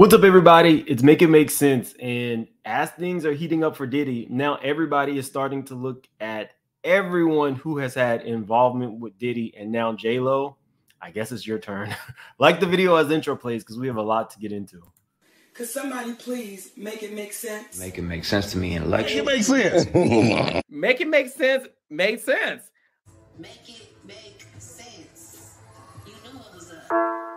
What's up, everybody? It's Make It Make Sense. And as things are heating up for Diddy, now everybody is starting to look at everyone who has had involvement with Diddy and now J Lo. I guess it's your turn. like the video as intro plays because we have a lot to get into. Could somebody please make it make sense? Make it make sense to me in election. Make it make sense. make it make sense. Make sense. Make it make sense. You know what was up.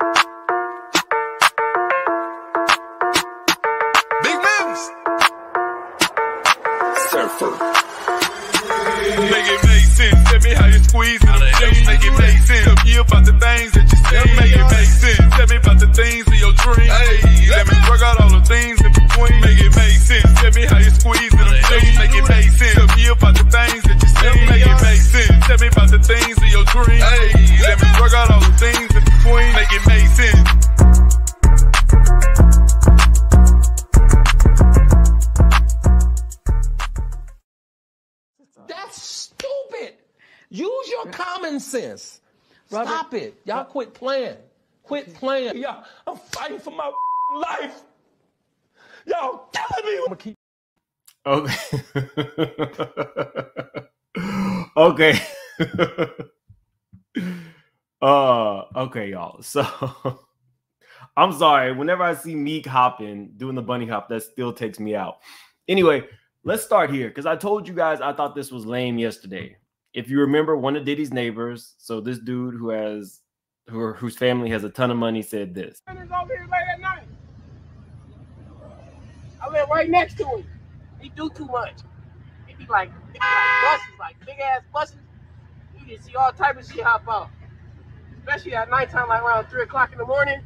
Tell me how you squeeze it. Just make it make sense. Tell me about the things that you say. Make it make sense. Tell me about the things in your dreams. Hey, let me work out all the things in between. Make it make sense. Tell me how you squeeze it. Just make it make sense. Tell me about the things that you say. Make it make sense. Tell me about the things in your dreams. Hey, Stop it. Y'all quit playing. Quit playing. Y'all, I'm fighting for my life. Y'all killing me. I'm gonna keep Okay. okay. uh okay, y'all. So I'm sorry. Whenever I see Meek hopping, doing the bunny hop, that still takes me out. Anyway, let's start here because I told you guys I thought this was lame yesterday. If you remember, one of Diddy's neighbors, so this dude who has who whose family has a ton of money, said this. Minors over here late at night. I live right next to him. He do too much. He be like, he be like buses, like big ass buses. You just see all type of shit hop out. Especially at nighttime, like around three o'clock in the morning.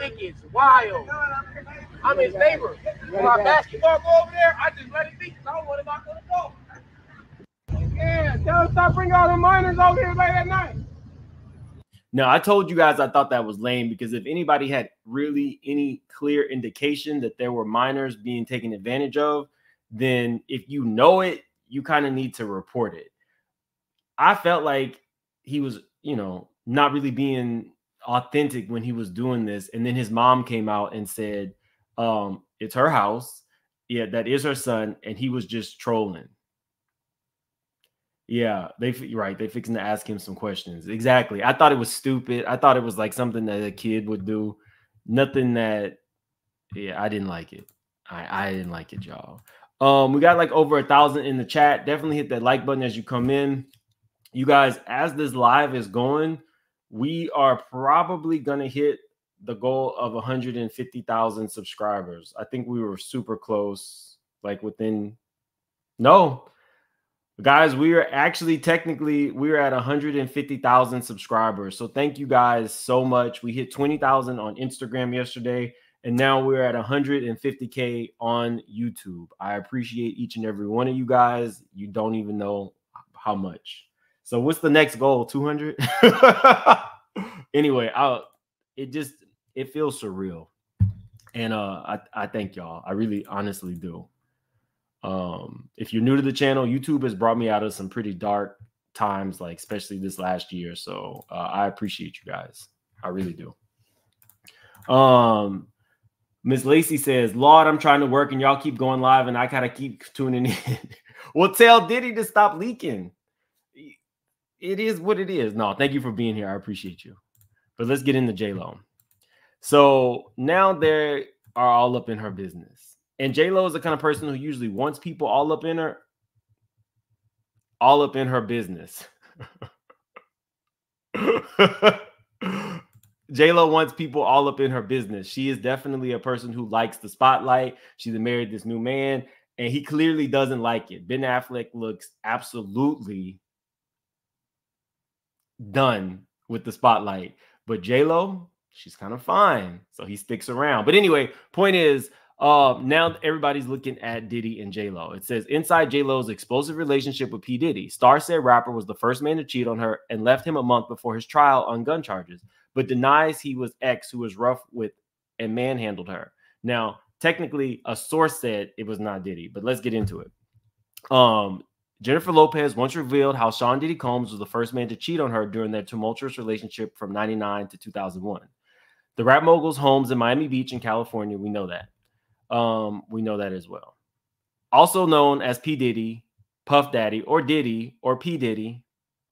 It gets wild. I'm his neighbor. When my basketball go over there, I just let it be because I don't want to knock on the door. Yeah, tell him stop bringing all the minors over here late at night. Now, I told you guys I thought that was lame because if anybody had really any clear indication that there were minors being taken advantage of, then if you know it, you kind of need to report it. I felt like he was, you know, not really being authentic when he was doing this. And then his mom came out and said, um, it's her house. Yeah, that is her son. And he was just trolling. Yeah, they right. They fixing to ask him some questions. Exactly. I thought it was stupid. I thought it was like something that a kid would do. Nothing that. Yeah, I didn't like it. I I didn't like it, y'all. Um, we got like over a thousand in the chat. Definitely hit that like button as you come in. You guys, as this live is going, we are probably gonna hit the goal of 150,000 subscribers. I think we were super close, like within no, guys we are actually technically we're at 150,000 subscribers. So thank you guys so much. We hit 20,000 on Instagram yesterday and now we're at 150k on YouTube. I appreciate each and every one of you guys. You don't even know how much. So what's the next goal? 200 anyway I it just it feels surreal. And uh I I thank y'all. I really honestly do um, if you're new to the channel, YouTube has brought me out of some pretty dark times, like especially this last year. So uh, I appreciate you guys. I really do. Um, Miss Lacey says, Lord, I'm trying to work and y'all keep going live and I gotta keep tuning in. well, tell Diddy to stop leaking. It is what it is. No, thank you for being here. I appreciate you. But let's get into J Lo. So now they are all up in her business. And J Lo is the kind of person who usually wants people all up in her, all up in her business. J Lo wants people all up in her business. She is definitely a person who likes the spotlight. She's married this new man, and he clearly doesn't like it. Ben Affleck looks absolutely done with the spotlight, but J Lo, she's kind of fine, so he sticks around. But anyway, point is, uh, now everybody's looking at Diddy and J Lo. It says inside J Lo's explosive relationship with P Diddy, Star said rapper was the first man to cheat on her and left him a month before his trial on gun charges, but denies he was ex who was rough with and manhandled her. Now, technically, a source said it was not Diddy, but let's get into it. Um, Jennifer Lopez once revealed how Sean Diddy Combs was the first man to cheat on her during their tumultuous relationship from 99 to 2001. The rap mogul's homes in Miami Beach in California. We know that. Um, we know that as well. Also known as P. Diddy, Puff Daddy, or Diddy, or P. Diddy,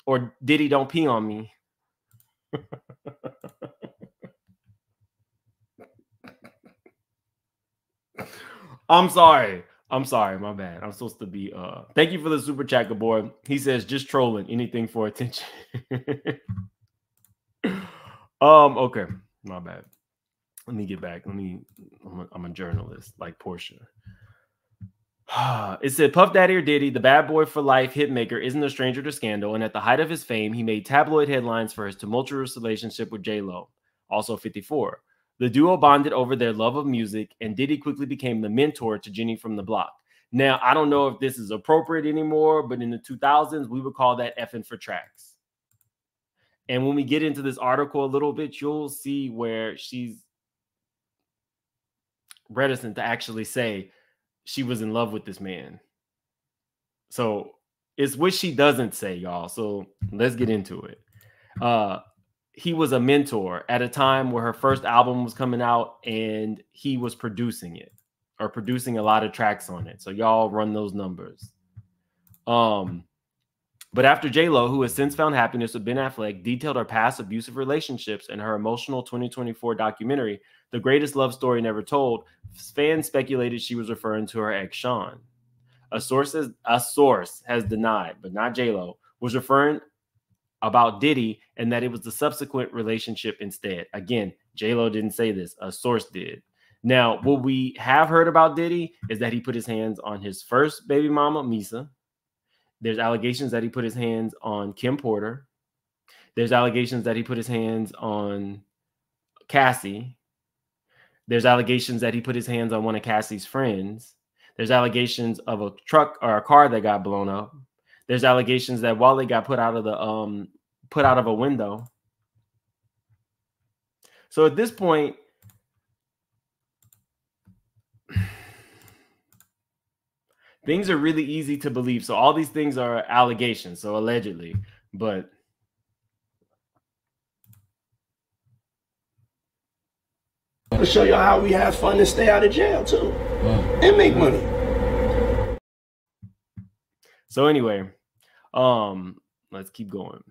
or Diddy don't pee on me. I'm sorry. I'm sorry, my bad. I'm supposed to be uh thank you for the super chat, boy. He says just trolling, anything for attention. um, okay, my bad. Let me get back. Let me I'm a, I'm a journalist like Portia. it said Puff Daddy or Diddy, the bad boy for life hitmaker, isn't a stranger to scandal. And at the height of his fame, he made tabloid headlines for his tumultuous relationship with J Lo, also 54. The duo bonded over their love of music, and Diddy quickly became the mentor to Jenny from the block. Now, I don't know if this is appropriate anymore, but in the 2000s, we would call that effing for tracks. And when we get into this article a little bit, you'll see where she's reticent to actually say she was in love with this man. So it's what she doesn't say, y'all. So let's get into it. Uh he was a mentor at a time where her first album was coming out and he was producing it or producing a lot of tracks on it. So y'all run those numbers. Um but after J-Lo, who has since found happiness with Ben Affleck, detailed her past abusive relationships in her emotional 2024 documentary, The Greatest Love Story Never Told, fans speculated she was referring to her ex Sean. A source, has, a source has denied, but not J-Lo, was referring about Diddy and that it was the subsequent relationship instead. Again, J-Lo didn't say this, a source did. Now, what we have heard about Diddy is that he put his hands on his first baby mama, Misa, there's allegations that he put his hands on Kim Porter. There's allegations that he put his hands on Cassie. There's allegations that he put his hands on one of Cassie's friends. There's allegations of a truck or a car that got blown up. There's allegations that Wally got put out of the um put out of a window. So at this point, things are really easy to believe. So all these things are allegations, so allegedly, but I'm gonna show y'all how we have fun and stay out of jail too, and make money. So anyway, um, let's keep going.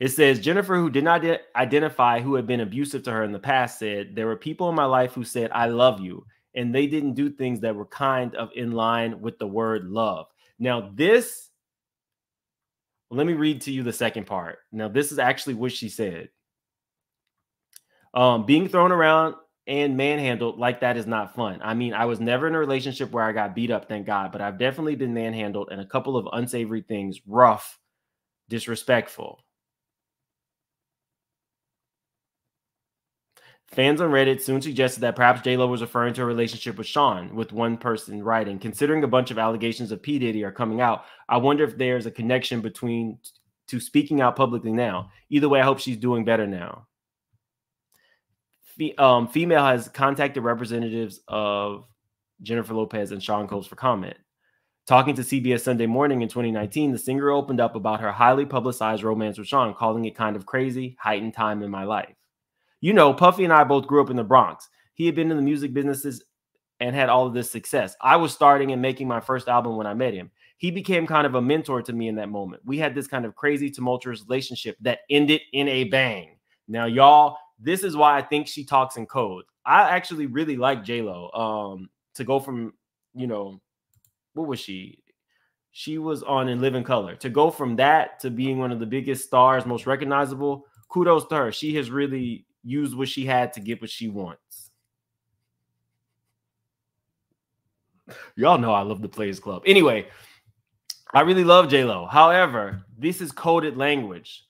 It says Jennifer, who did not identify who had been abusive to her in the past, said there were people in my life who said I love you, and they didn't do things that were kind of in line with the word love. Now, this, let me read to you the second part. Now, this is actually what she said. Um, being thrown around and manhandled like that is not fun. I mean, I was never in a relationship where I got beat up, thank God, but I've definitely been manhandled and a couple of unsavory things, rough, disrespectful. Fans on Reddit soon suggested that perhaps J-Lo was referring to a relationship with Sean, with one person writing. Considering a bunch of allegations of P. Diddy are coming out, I wonder if there's a connection between to speaking out publicly now. Either way, I hope she's doing better now. Fe- um, female has contacted representatives of Jennifer Lopez and Sean Combs for comment. Talking to CBS Sunday Morning in 2019, the singer opened up about her highly publicized romance with Sean, calling it kind of crazy, heightened time in my life you know, Puffy and I both grew up in the Bronx. He had been in the music businesses and had all of this success. I was starting and making my first album when I met him. He became kind of a mentor to me in that moment. We had this kind of crazy, tumultuous relationship that ended in a bang. Now, y'all, this is why I think she talks in code. I actually really like J Lo. Um, to go from, you know, what was she? She was on In Living Color. To go from that to being one of the biggest stars, most recognizable, kudos to her. She has really use what she had to get what she wants. Y'all know I love the Players Club. Anyway, I really love J Lo. However, this is coded language.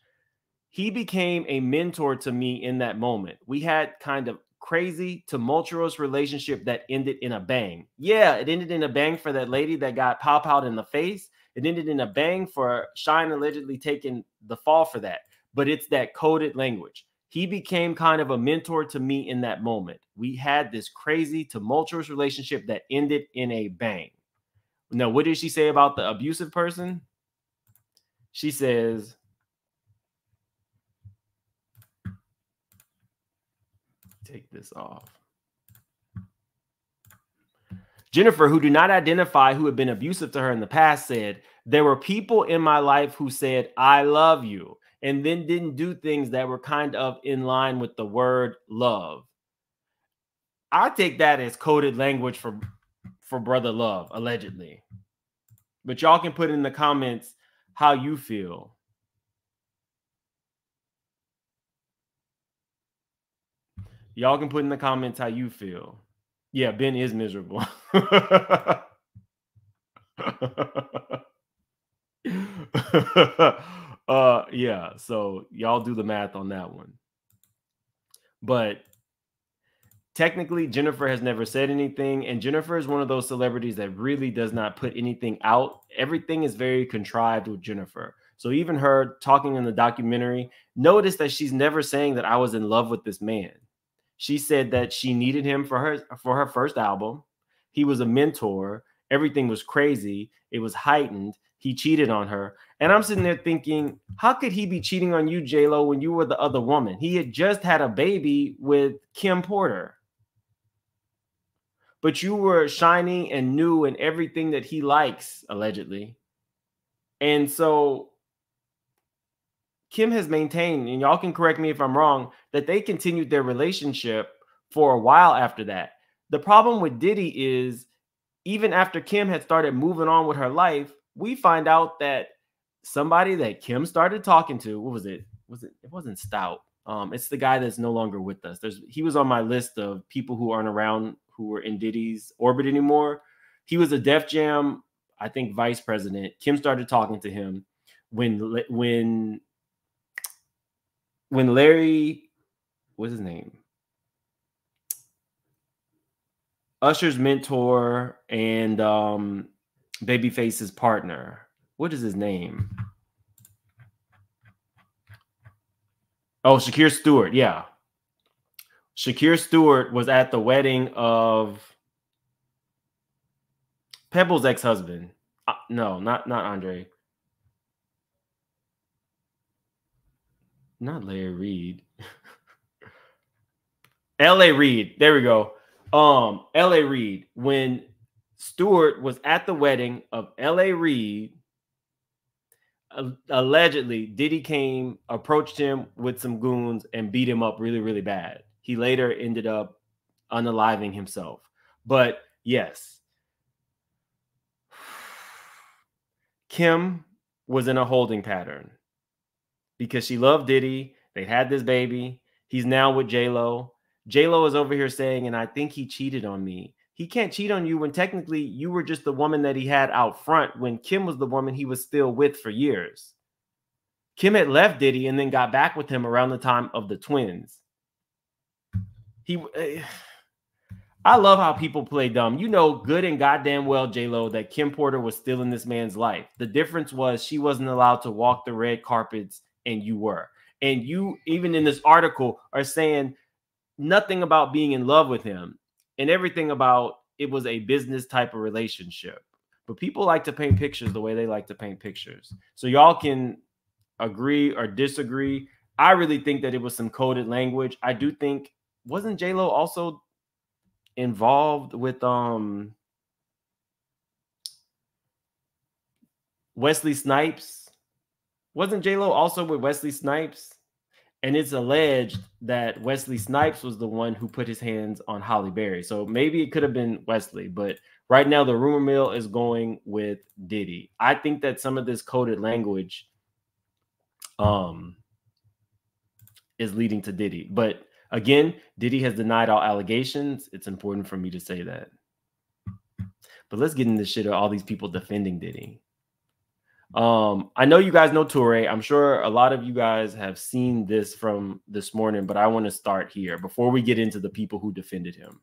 He became a mentor to me in that moment. We had kind of crazy, tumultuous relationship that ended in a bang. Yeah, it ended in a bang for that lady that got pop out in the face. It ended in a bang for Shyne allegedly taking the fall for that. But it's that coded language he became kind of a mentor to me in that moment. We had this crazy, tumultuous relationship that ended in a bang. Now, what did she say about the abusive person? She says, take this off. Jennifer, who do not identify who had been abusive to her in the past, said, There were people in my life who said, I love you, and then didn't do things that were kind of in line with the word love. I take that as coded language for for brother love, allegedly. But y'all can put in the comments how you feel. Y'all can put in the comments how you feel. Yeah, Ben is miserable. uh yeah, so y'all do the math on that one. But technically Jennifer has never said anything and Jennifer is one of those celebrities that really does not put anything out. Everything is very contrived with Jennifer. So even her talking in the documentary, notice that she's never saying that I was in love with this man. She said that she needed him for her for her first album. He was a mentor. Everything was crazy. It was heightened. He cheated on her. And I'm sitting there thinking, how could he be cheating on you, J-Lo, when you were the other woman? He had just had a baby with Kim Porter. But you were shining and new and everything that he likes, allegedly. And so Kim has maintained, and y'all can correct me if I'm wrong, that they continued their relationship for a while after that. The problem with Diddy is even after Kim had started moving on with her life, we find out that somebody that Kim started talking to, what was it? Was it? It wasn't Stout. Um, it's the guy that's no longer with us. There's he was on my list of people who aren't around who were in Diddy's orbit anymore. He was a Def Jam, I think, vice president. Kim started talking to him when when when Larry, what's his name? Usher's mentor and um, Babyface's partner. What is his name? Oh, Shakir Stewart. Yeah. Shakir Stewart was at the wedding of Pebble's ex-husband. Uh, no, not not Andre. not Larry Reed. L.A. Reid. There we go. Um, L.A. Reid. When Stewart was at the wedding of L.A. Reid, allegedly Diddy came, approached him with some goons, and beat him up really, really bad. He later ended up unaliving himself. But yes, Kim was in a holding pattern because she loved Diddy. They had this baby. He's now with J Lo. J Lo is over here saying, and I think he cheated on me. He can't cheat on you when technically you were just the woman that he had out front when Kim was the woman he was still with for years. Kim had left Diddy and then got back with him around the time of the twins. He, uh, I love how people play dumb. You know, good and goddamn well, J Lo, that Kim Porter was still in this man's life. The difference was she wasn't allowed to walk the red carpets and you were. And you, even in this article, are saying nothing about being in love with him and everything about it was a business type of relationship. But people like to paint pictures the way they like to paint pictures. So y'all can agree or disagree. I really think that it was some coded language. I do think wasn't J Lo also involved with um Wesley Snipes wasn't J Lo also with Wesley Snipes? And it's alleged that Wesley Snipes was the one who put his hands on Halle Berry. So maybe it could have been Wesley, but right now the rumor mill is going with Diddy. I think that some of this coded language um is leading to Diddy. But again, Diddy has denied all allegations. It's important for me to say that. But let's get into shit of all these people defending Diddy. Um, I know you guys know Toure. I'm sure a lot of you guys have seen this from this morning, but I want to start here before we get into the people who defended him.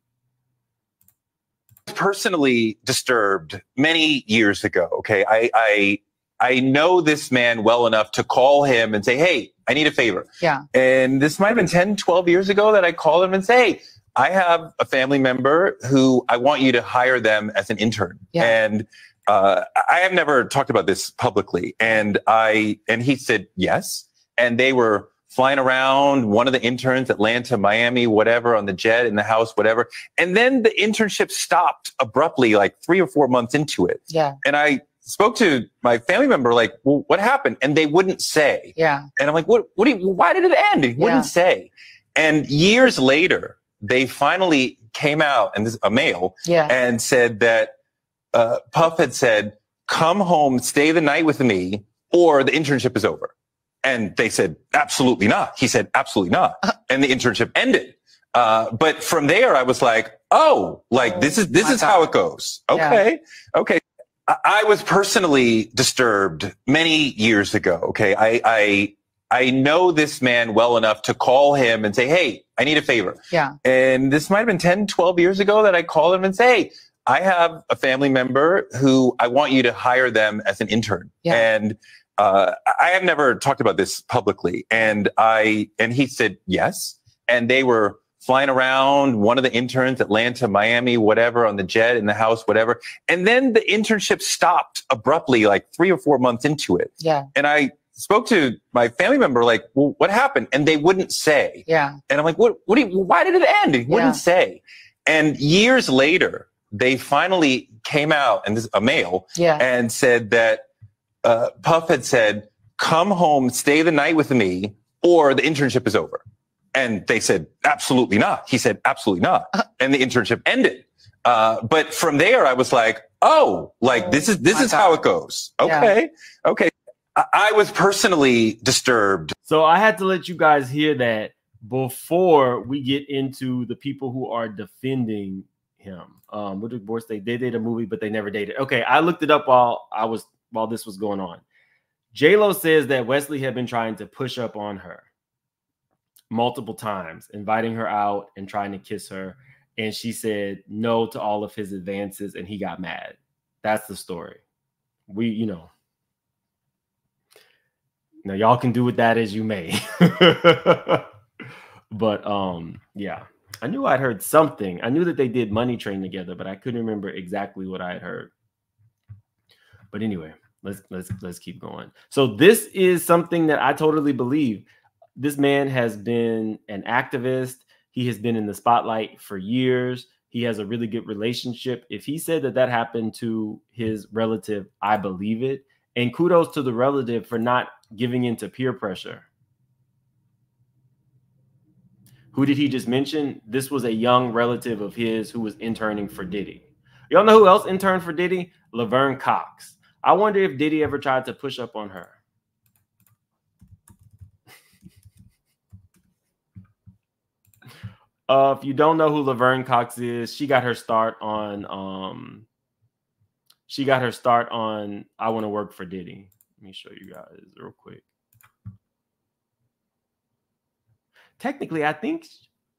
Personally disturbed many years ago. Okay, I I I know this man well enough to call him and say, "Hey, I need a favor." Yeah. And this might have been 10, 12 years ago that I called him and say, "Hey, I have a family member who I want you to hire them as an intern." Yeah. And uh, I have never talked about this publicly, and I and he said yes, and they were flying around one of the interns, Atlanta, Miami, whatever, on the jet, in the house, whatever. And then the internship stopped abruptly, like three or four months into it. Yeah. And I spoke to my family member, like, well, what happened? And they wouldn't say. Yeah. And I'm like, what, what do you, why did it end? He wouldn't Yeah. say. And years later, they finally came out, and this a male, Yeah. and said that uh, Puff had said, come home, stay the night with me, or the internship is over. And they said, absolutely not. He said, absolutely not. And the internship ended. Uh, but from there, I was like, oh, like this is, this is how it goes. Yeah. Okay. Okay. I- I was personally disturbed many years ago. Okay. I, I, I know this man well enough to call him and say, Hey, I need a favor. Yeah. And this might have been 10, 12 years ago that I called him and say, Hey, I have a family member who I want you to hire them as an intern. Yeah. And uh, I have never talked about this publicly. And I and he said yes. And they were flying around one of the interns, Atlanta, Miami, whatever, on the jet, in the house, whatever. And then the internship stopped abruptly, like three or four months into it. Yeah. And I spoke to my family member, like, well, what happened? And they wouldn't say. Yeah. And I'm like, what, what do you, why did it end? He wouldn't Yeah. say. And years later, they finally came out, and this a male, Yeah. and said that uh, Puff had said, come home, stay the night with me, or the internship is over. And they said, absolutely not. He said, absolutely not. And the internship ended. Uh, but from there, I was like, oh, like this is, this my is how it goes. Yeah. Okay. Okay. I, I was personally disturbed So I had to let you guys hear that before we get into the people who are defending him. Um, what did Boris? They did a movie, but they never dated. Okay, I looked it up while I was while this was going on. J Lo says that Wesley had been trying to push up on her multiple times, inviting her out and trying to kiss her, and she said no to all of his advances, and he got mad. That's the story. We, you know, now y'all can do with that as you may. but um, yeah. I knew I'd heard something. I knew that they did Money Train together, but I couldn't remember exactly what I had heard. But anyway, let's let's let's keep going. So this is something that I totally believe. This man has been an activist. He has been in the spotlight for years. He has a really good relationship. If he said that that happened to his relative, I believe it. And kudos to the relative for not giving in to peer pressure. Who did he just mention? This was a young relative of his who was interning for Diddy. Y'all know who else interned for Diddy? Laverne Cox. I wonder if Diddy ever tried to push up on her. Uh, if you don't know who Laverne Cox is, she got her start on um she got her start on I want to work for Diddy. Let me show you guys real quick. Technically, I think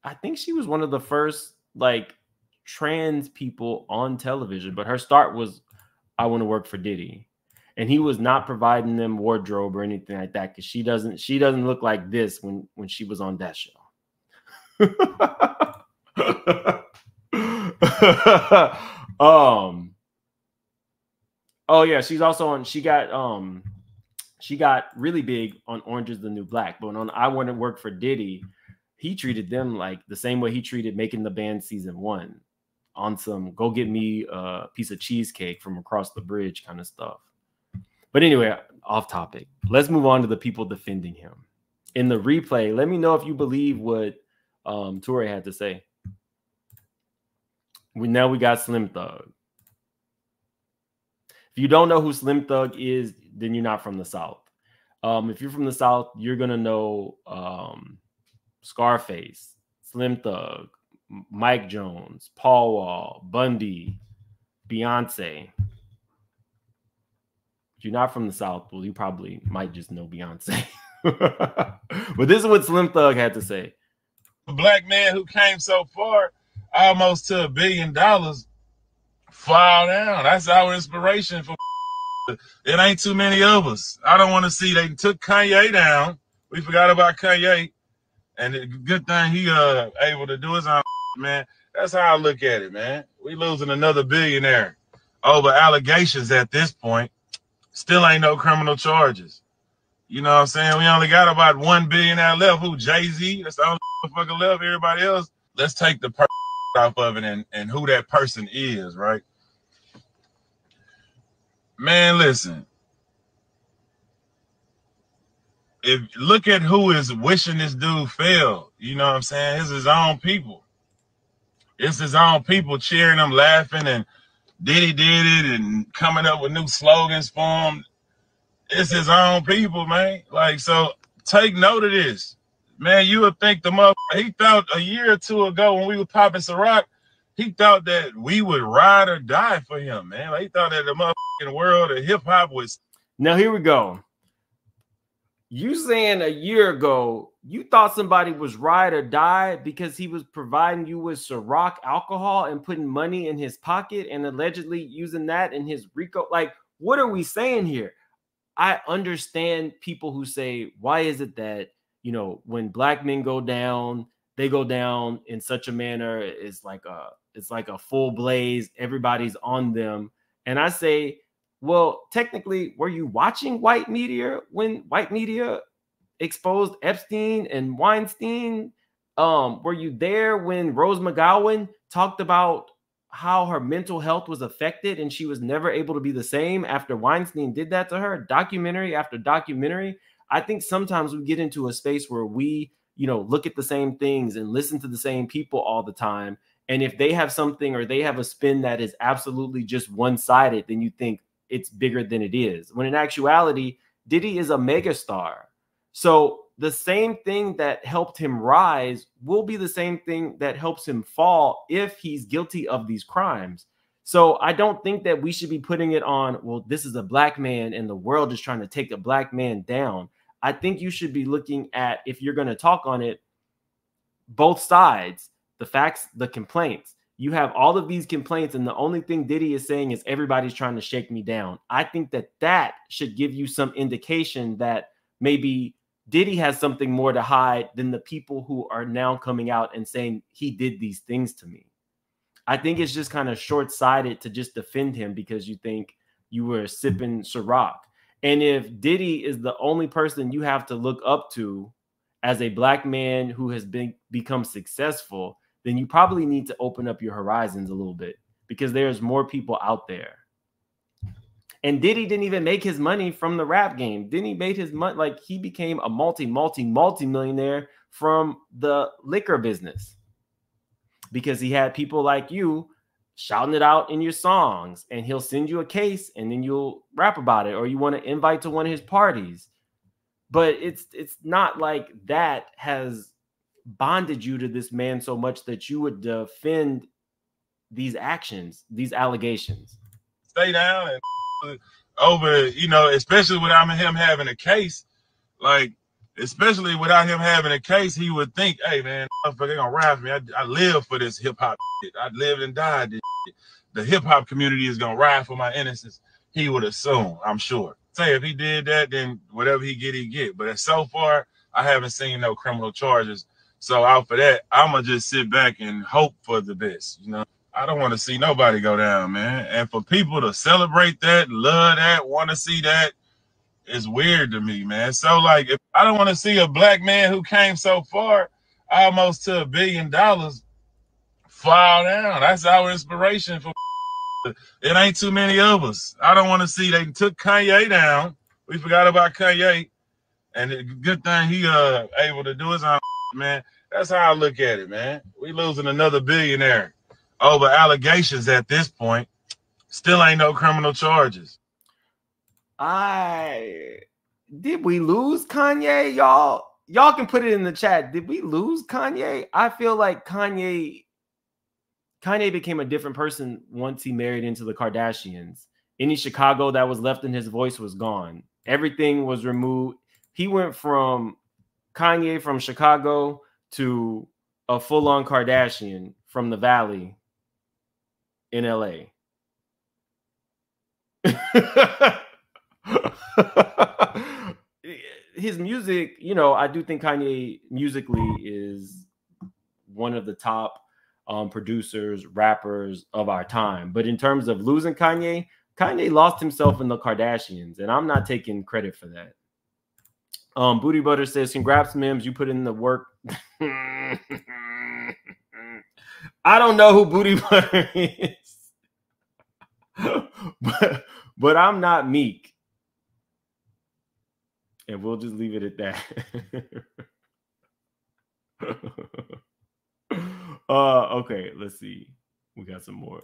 I think she was one of the first like trans people on television, but her start was I want to work for Diddy. And he was not providing them wardrobe or anything like that because she doesn't she doesn't look like this when when she was on that show. um oh yeah she's also on she got um she got really big on orange is the new black but on i want to work for diddy he treated them like the same way he treated making the band season one on some go get me a piece of cheesecake from across the bridge kind of stuff but anyway off topic let's move on to the people defending him in the replay let me know if you believe what um had to say. We now we got Slim Thug. If you don't know who Slim Thug is, then you're not from the South. Um, if you're from the South, you're gonna know um, Scarface, Slim Thug, Mike Jones, Paul Wall, Bun B, Beyonce. If you're not from the South, well, you probably might just know Beyonce. but this is what Slim Thug had to say. a black man who came so far, almost to a billion dollars, fall down. That's our inspiration for. It ain't too many of us. I don't want to see they took Kanye down. We forgot about Kanye, and the good thing he uh able to do his own man. That's how I look at it, man. We losing another billionaire over allegations at this point. Still ain't no criminal charges. You know what I'm saying? We only got about one billionaire left. Who Jay Z? That's the only motherfucker left. Everybody else. Let's take the person off of it and, and who that person is, right? Man, listen. If look at who is wishing this dude fail, you know what I'm saying? It's his own people. It's his own people cheering him, laughing, and Diddy did it and coming up with new slogans for him. It's his own people, man. Like, so take note of this. Man, you would think the mother he thought a year or two ago when we were popping Ciroc, he thought that we would ride or die for him, man. Like, he thought that the motherfucking world of hip hop was Now here we go. You saying a year ago you thought somebody was ride or die because he was providing you with Ciroc alcohol and putting money in his pocket and allegedly using that in his Rico. Like, what are we saying here? I understand people who say, why is it that, you know, when black men go down, they go down in such a manner, it's like a it's like a full blaze, everybody's on them. And I say, well, technically, were you watching white media when white media exposed Epstein and Weinstein? Um, were you there when Rose McGowan talked about how her mental health was affected and she was never able to be the same after Weinstein did that to her? Documentary after documentary. I think sometimes we get into a space where we, you know, look at the same things and listen to the same people all the time. And if they have something or they have a spin that is absolutely just one sided, then you think it's bigger than it is. When in actuality, Diddy is a megastar. So the same thing that helped him rise will be the same thing that helps him fall if he's guilty of these crimes. So I don't think that we should be putting it on, well, this is a black man and the world is trying to take a black man down. I think you should be looking at, if you're going to talk on it, both sides, the facts, the complaints. You have all of these complaints, and the only thing Diddy is saying is everybody's trying to shake me down. I think that that should give you some indication that maybe Diddy has something more to hide than the people who are now coming out and saying he did these things to me. I think it's just kind of short sighted to just defend him because you think you were sipping Ciroc. And if Diddy is the only person you have to look up to as a black man who has been become successful, then you probably need to open up your horizons a little bit because there's more people out there. And Diddy didn't even make his money from the rap game. Diddy made his money like he became a multi, multi, multi millionaire from the liquor business because he had people like you shouting it out in your songs and he'll send you a case and then you'll rap about it or you want to invite to one of his parties but it's it's not like that has bonded you to this man so much that you would defend these actions these allegations stay down and over, you know, especially without him having a case, like, especially without him having a case, he would think, hey, man, they're gonna ride me. I, I live for this hip hop I lived and died. The hip hop community is gonna ride for my innocence. He would assume, I'm sure. Say if he did that, then whatever he get, he get. But so far, I haven't seen no criminal charges. So out for that, I'ma just sit back and hope for the best, you know. I don't want to see nobody go down, man. And for people to celebrate that, love that, want to see that, is weird to me, man. So like, if I don't want to see a black man who came so far, almost to a billion dollars, fall down. That's our inspiration for. It ain't too many of us. I don't want to see they took Kanye down. We forgot about Kanye, and the good thing he uh able to do his own man. That's how I look at it, man. We losing another billionaire oh, over allegations at this point. Still ain't no criminal charges. I did we lose Kanye? Y'all, y'all can put it in the chat. Did we lose Kanye? I feel like Kanye Kanye became a different person once he married into the Kardashians. Any Chicago that was left in his voice was gone. Everything was removed. He went from Kanye from Chicago to a full-on Kardashian from the Valley in LA. His music, you know, I do think Kanye musically is one of the top um, producers, rappers of our time. But in terms of losing Kanye, Kanye lost himself in the Kardashians, and I'm not taking credit for that. Um, Booty Butter says, "Congrats, Mims. You put in the work." I don't know who Booty Butter is, but but I'm not meek, and we'll just leave it at that. uh, okay, let's see. We got some more.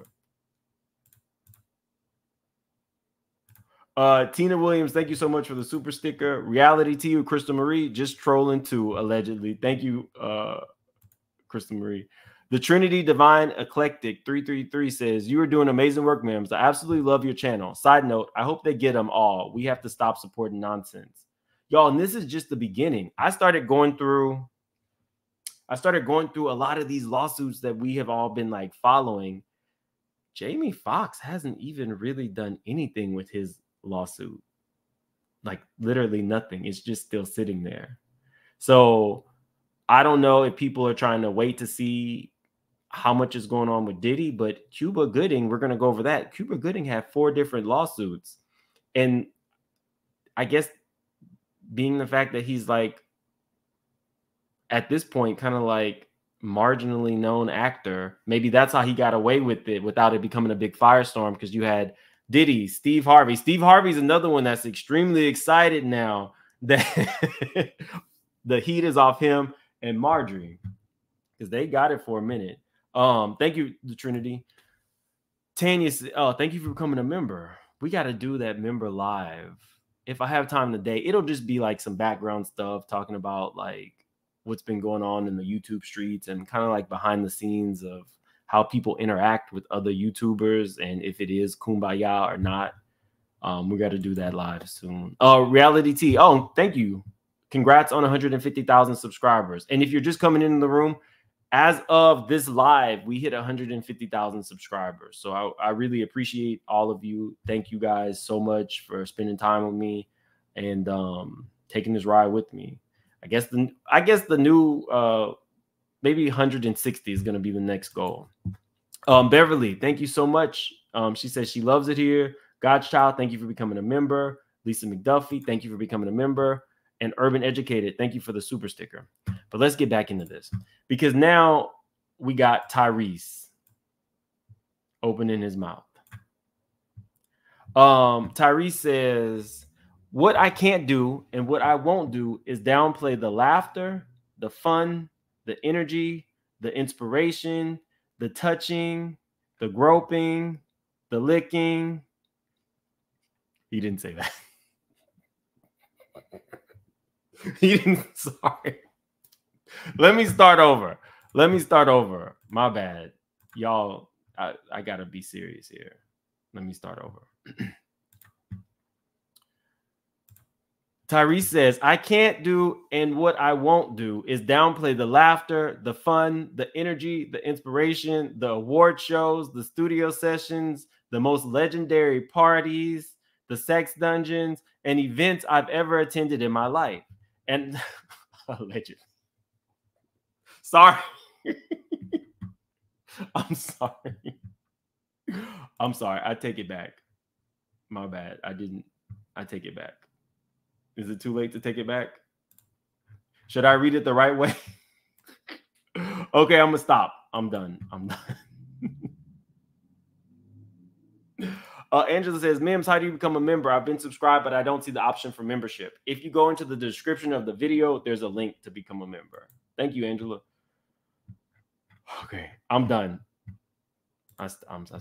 Uh, Tina Williams, thank you so much for the super sticker. Reality to you, Crystal Marie, just trolling too, allegedly. Thank you, uh, Crystal Marie. The Trinity Divine Eclectic 333 says, You are doing amazing work, ma'ams. I absolutely love your channel. Side note, I hope they get them all. We have to stop supporting nonsense. Y'all, and this is just the beginning. I started going through, I started going through a lot of these lawsuits that we have all been like following. Jamie Foxx hasn't even really done anything with his lawsuit. Like literally nothing. It's just still sitting there. So I don't know if people are trying to wait to see how much is going on with Diddy, but Cuba Gooding, we're going to go over that. Cuba Gooding had four different lawsuits. And I guess being the fact that he's like at this point kind of like marginally known actor, maybe that's how he got away with it without it becoming a big firestorm because you had Diddy, Steve Harvey. Steve Harvey's another one that's extremely excited now that the heat is off him and Marjorie because they got it for a minute. Um, thank you, the Trinity. Tanya, oh, thank you for becoming a member. We got to do that member live. If I have time today, it'll just be like some background stuff talking about like what's been going on in the YouTube streets and kind of like behind the scenes of how people interact with other YouTubers and if it is kumbaya or not. Um, we got to do that live soon. Uh, Reality T. Oh, thank you. Congrats on 150,000 subscribers. And if you're just coming in the room, as of this live, we hit 150,000 subscribers. So I, I, really appreciate all of you. Thank you guys so much for spending time with me and um, taking this ride with me. I guess the I guess the new uh, maybe 160 is going to be the next goal. Um, Beverly, thank you so much. Um, she says she loves it here. God's child, thank you for becoming a member. Lisa McDuffie, thank you for becoming a member. And Urban Educated, thank you for the super sticker. But let's get back into this because now we got Tyrese opening his mouth. Um, Tyrese says, What I can't do and what I won't do is downplay the laughter, the fun, the energy, the inspiration, the touching, the groping, the licking. He didn't say that. he didn't. Sorry. Let me start over. Let me start over. My bad. Y'all, I, I got to be serious here. Let me start over. Tyrese says, I can't do and what I won't do is downplay the laughter, the fun, the energy, the inspiration, the award shows, the studio sessions, the most legendary parties, the sex dungeons, and events I've ever attended in my life. And legend. Sorry. I'm sorry. I'm sorry. I take it back. My bad. I didn't. I take it back. Is it too late to take it back? Should I read it the right way? okay, I'm gonna stop. I'm done. I'm done. uh, Angela says, Mims, how do you become a member? I've been subscribed, but I don't see the option for membership. If you go into the description of the video, there's a link to become a member. Thank you, Angela. Okay, I'm done. I, I'm, I,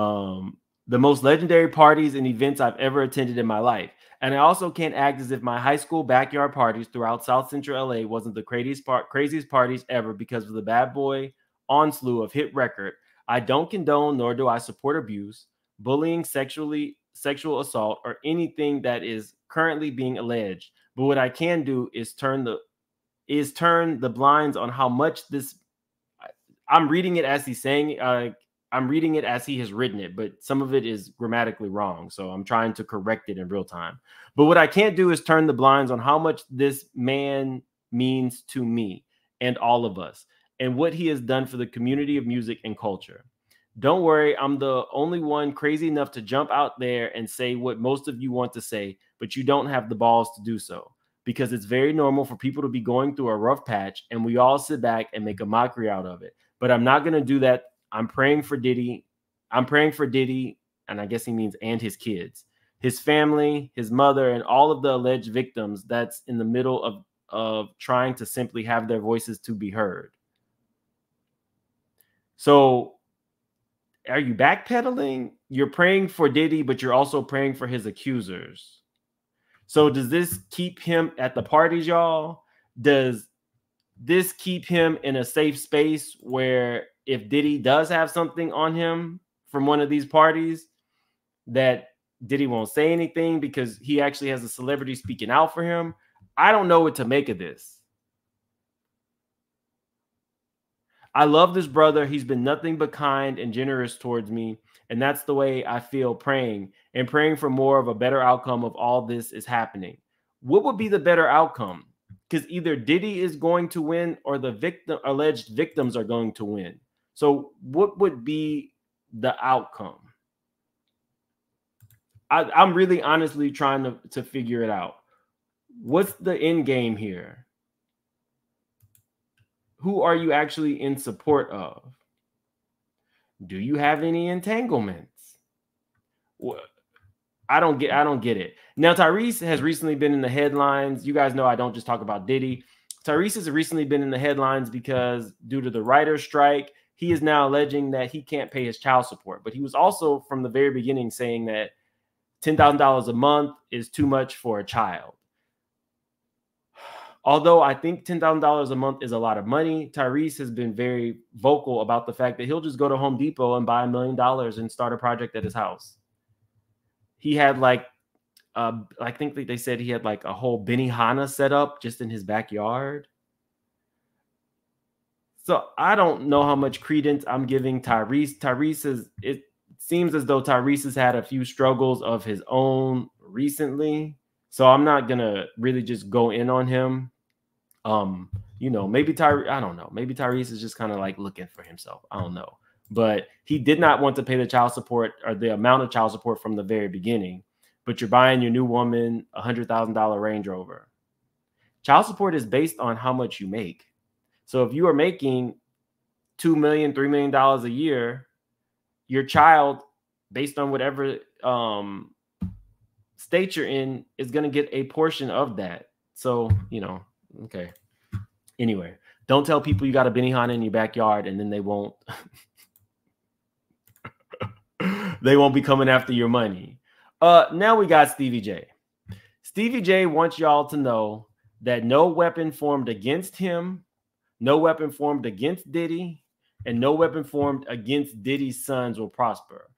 um, the most legendary parties and events I've ever attended in my life. And I also can't act as if my high school backyard parties throughout South Central LA wasn't the craziest part, craziest parties ever because of the bad boy onslaught of hit record. I don't condone nor do I support abuse, bullying, sexually sexual assault, or anything that is currently being alleged. But what I can do is turn the is turn the blinds on how much this. I'm reading it as he's saying. Uh, I'm reading it as he has written it, but some of it is grammatically wrong. So I'm trying to correct it in real time. But what I can't do is turn the blinds on how much this man means to me and all of us and what he has done for the community of music and culture. Don't worry, I'm the only one crazy enough to jump out there and say what most of you want to say, but you don't have the balls to do so because it's very normal for people to be going through a rough patch and we all sit back and make a mockery out of it. But I'm not going to do that. I'm praying for Diddy. I'm praying for Diddy, and I guess he means and his kids, his family, his mother, and all of the alleged victims that's in the middle of, of trying to simply have their voices to be heard. So are you backpedaling? You're praying for Diddy, but you're also praying for his accusers. So does this keep him at the parties, y'all? Does this keep him in a safe space where if Diddy does have something on him from one of these parties, that Diddy won't say anything because he actually has a celebrity speaking out for him? I don't know what to make of this. I love this brother. He's been nothing but kind and generous towards me. And that's the way I feel praying and praying for more of a better outcome of all this is happening. What would be the better outcome? Because either Diddy is going to win or the victim alleged victims are going to win. So what would be the outcome? I, I'm really honestly trying to, to figure it out. What's the end game here? who are you actually in support of? Do you have any entanglements? I don't get I don't get it. Now Tyrese has recently been in the headlines. You guys know I don't just talk about Diddy. Tyrese has recently been in the headlines because due to the writer's strike, he is now alleging that he can't pay his child support. But he was also from the very beginning saying that $10,000 a month is too much for a child. Although I think $10,000 a month is a lot of money, Tyrese has been very vocal about the fact that he'll just go to Home Depot and buy a million dollars and start a project at his house. He had like, uh, I think they said he had like a whole Benihana set up just in his backyard. So I don't know how much credence I'm giving Tyrese. Tyrese is, it seems as though Tyrese has had a few struggles of his own recently. So I'm not to really just go in on him um, you know, maybe Tyrese, I don't know. Maybe Tyrese is just kind of like looking for himself. I don't know. But he did not want to pay the child support or the amount of child support from the very beginning. But you're buying your new woman a hundred thousand dollar Range Rover. Child support is based on how much you make. So if you are making two million, three million dollars a year, your child, based on whatever um state you're in, is going to get a portion of that. So you know, Okay. Anyway, don't tell people you got a Benihana in your backyard and then they won't they won't be coming after your money. Uh now we got Stevie J. Stevie J wants y'all to know that no weapon formed against him, no weapon formed against Diddy, and no weapon formed against Diddy's sons will prosper.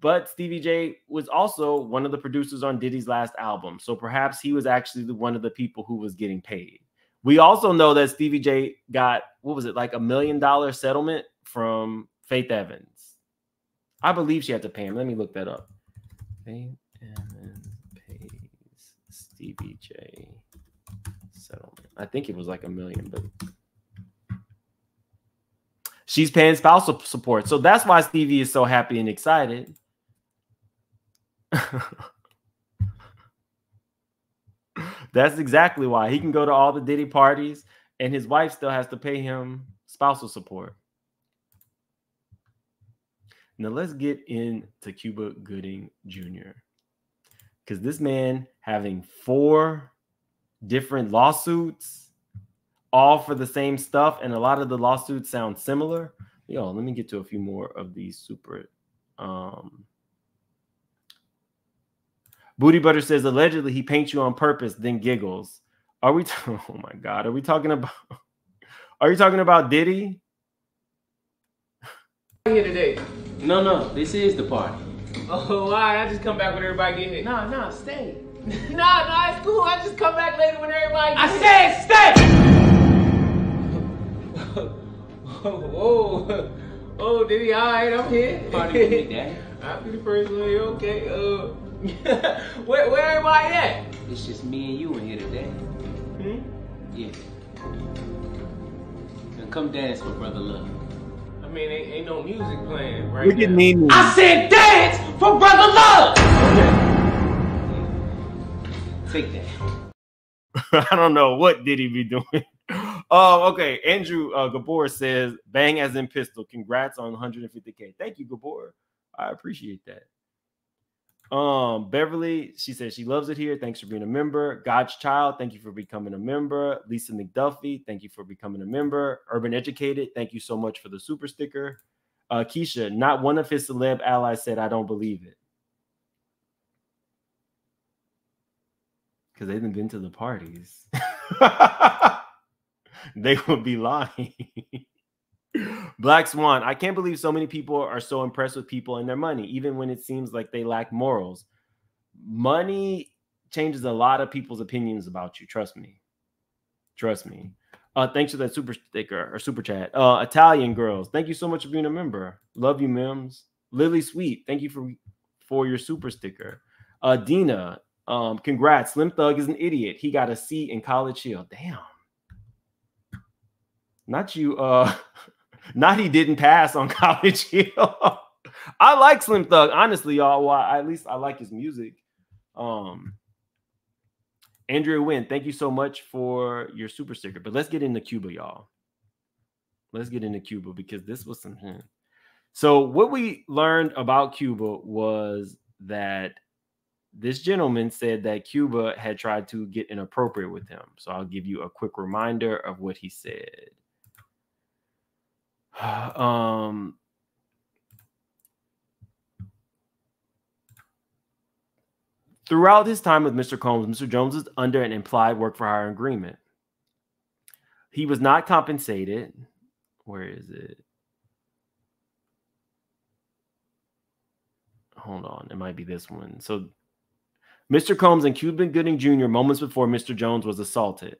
But Stevie J was also one of the producers on Diddy's last album. So perhaps he was actually one of the people who was getting paid. We also know that Stevie J got what was it like a million dollar settlement from Faith Evans. I believe she had to pay him. Let me look that up. Faith Evans pays Stevie J settlement. I think it was like a million, but she's paying spousal support. So that's why Stevie is so happy and excited. That's exactly why he can go to all the Diddy parties and his wife still has to pay him spousal support. Now let's get into Cuba Gooding Jr. Because this man having four different lawsuits, all for the same stuff, and a lot of the lawsuits sound similar. Yo, let me get to a few more of these super um Booty Butter says allegedly he paints you on purpose, then giggles. Are we? T- oh my God! Are we talking about? Are you talking about Diddy? Here today. No, no, this is the party. Oh, why? I just come back when everybody get here. No, no, stay. no, no, it's cool. I just come back later when everybody. I get said stay. Oh, oh, oh, Diddy, all right, I'm here. Party with me, Daddy. I'll be the first one. You okay? Uh. where, where everybody at? It's just me and you in here today. Hmm? Yeah. Now come dance for Brother Love. I mean, ain't, ain't no music playing right We now. at me. I said dance for Brother Love! Fake that. I don't know what did he be doing. Oh, okay. Andrew uh, Gabor says, "Bang as in pistol." Congrats on 150k. Thank you, Gabor. I appreciate that. Um, Beverly, she says she loves it here. Thanks for being a member. God's Child, thank you for becoming a member. Lisa McDuffie, thank you for becoming a member. Urban Educated, thank you so much for the super sticker. Uh, Keisha, not one of his celeb allies said, I don't believe it. Because they haven't been to the parties. they would be lying. Black Swan, I can't believe so many people are so impressed with people and their money, even when it seems like they lack morals. Money changes a lot of people's opinions about you. Trust me. Trust me. Uh, thanks for that super sticker or super chat. Uh, Italian girls, thank you so much for being a member. Love you, Mims. Lily Sweet, thank you for for your super sticker. Uh, Dina, um, congrats. Slim Thug is an idiot. He got a C in College Hill. Damn. Not you. Uh, not he didn't pass on College Hill. I like Slim Thug, honestly, y'all. Well, I, at least I like his music. Um, Andrea Wynn, thank you so much for your super sticker. But let's get into Cuba, y'all. Let's get into Cuba because this was some. So, what we learned about Cuba was that this gentleman said that Cuba had tried to get inappropriate with him. So, I'll give you a quick reminder of what he said. Um, Throughout his time with Mr. Combs, Mr. Jones was under an implied work for hire agreement. He was not compensated. Where is it? Hold on, it might be this one. So, Mr. Combs and Cuba Gooding Jr. moments before Mr. Jones was assaulted.